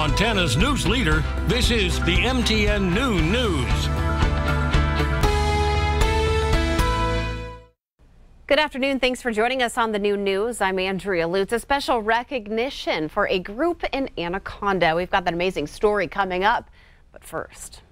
Montana's news leader, this is the MTN Noon News. Good afternoon. Thanks for joining us on the Noon News. I'm Andrea Lutz. A special recognition for a group in Anaconda. We've got that amazing story coming up. But first.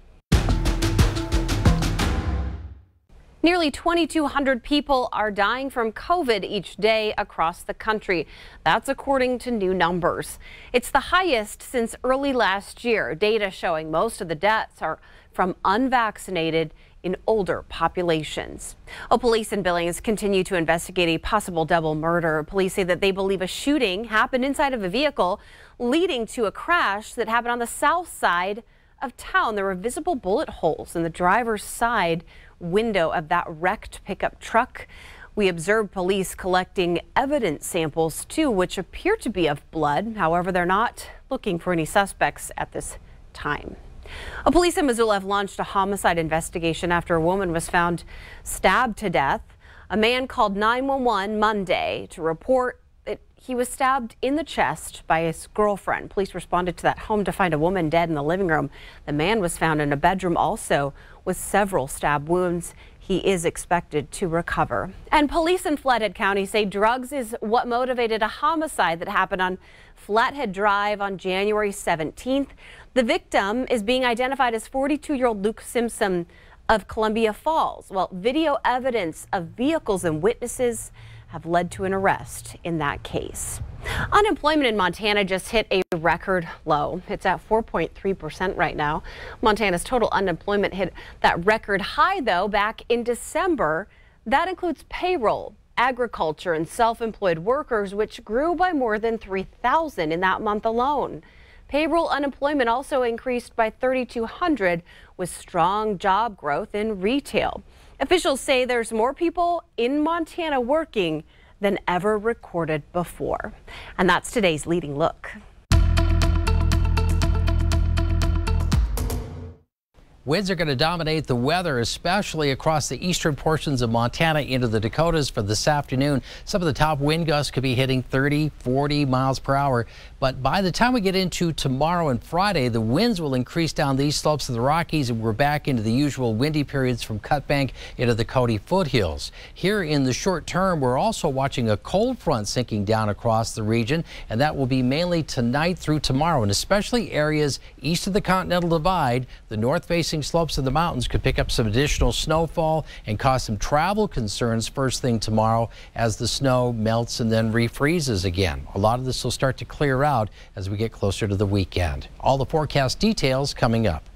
Nearly 2,200 people are dying from COVID each day across the country. That's according to new numbers. It's the highest since early last year. Data showing most of the deaths are from unvaccinated in older populations. Oh, police in Billings continue to investigate a possible double murder. Police say that they believe a shooting happened inside of a vehicle leading to a crash that happened on the south side of town. There were visible bullet holes in the driver's side window of that wrecked pickup truck. We observed police collecting evidence samples too, which appear to be of blood. However, they're not looking for any suspects at this time. A police in Missoula have launched a homicide investigation after a woman was found stabbed to death. A man called 911 Monday to report he was stabbed in the chest by his girlfriend. Police responded to that home to find a woman dead in the living room. The man was found in a bedroom also with several stab wounds. He is expected to recover. And police in Flathead County say drugs is what motivated a homicide that happened on Flathead Drive on January 17th. The victim is being identified as 42 year old Luke Simpson of Columbia Falls. Well, video evidence of vehicles and witnesses have led to an arrest in that case. Unemployment in Montana just hit a record low. It's at 4.3% right now. Montana's total unemployment hit that record high, though, back in December. That includes payroll, agriculture, and self employed workers, which grew by more than 3,000 in that month alone. Payroll unemployment also increased by 3,200 with strong job growth in retail. Officials say there's more people in Montana working than ever recorded before. And that's today's leading look. Winds are going to dominate the weather, especially across the eastern portions of Montana into the Dakotas for this afternoon. Some of the top wind gusts could be hitting 30, 40 miles per hour. But by the time we get into tomorrow and Friday, the winds will increase down these slopes of the Rockies, and we're back into the usual windy periods from Cut Bank into the Cody foothills. Here in the short term, we're also watching a cold front sinking down across the region, and that will be mainly tonight through tomorrow, and especially areas east of the Continental Divide, the north facing slopes of the mountains could pick up some additional snowfall and cause some travel concerns first thing tomorrow as the snow melts and then refreezes again. A lot of this will start to clear out as we get closer to the weekend. All the forecast details coming up.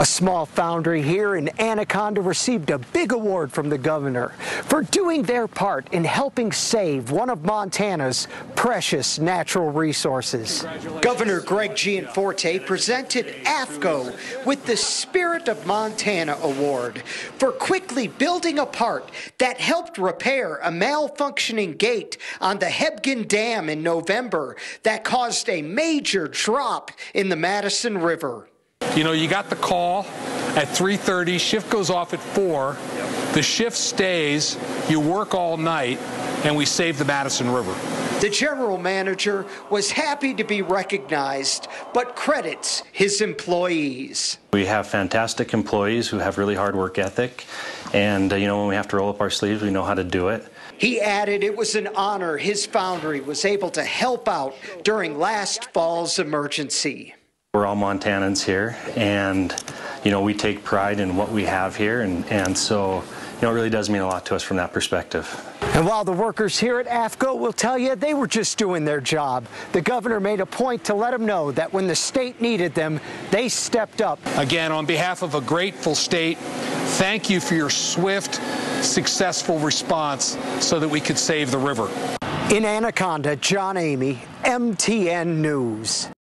A small foundry here in Anaconda received a big award from the governor for doing their part in helping save one of Montana's precious natural resources. Governor Greg Gianforte presented AFCO with the Spirit of Montana Award for quickly building a part that helped repair a malfunctioning gate on the Hebgen Dam in November that caused a major drop in the Madison River. You know, you got the call at 3:30, shift goes off at 4. The shift stays, you work all night, and we save the Madison River. The general manager was happy to be recognized, but credits his employees. We have fantastic employees who have really hard work ethic, and uh, you know when we have to roll up our sleeves, we know how to do it. He added it was an honor his foundry was able to help out during last fall's emergency. We're all Montanans here, and you know we take pride in what we have here, and, and so you know it really does mean a lot to us from that perspective. And while the workers here at AFCO will tell you they were just doing their job, the governor made a point to let them know that when the state needed them, they stepped up. Again, on behalf of a grateful state, thank you for your swift, successful response so that we could save the river. In Anaconda, John Emeigh, MTN News.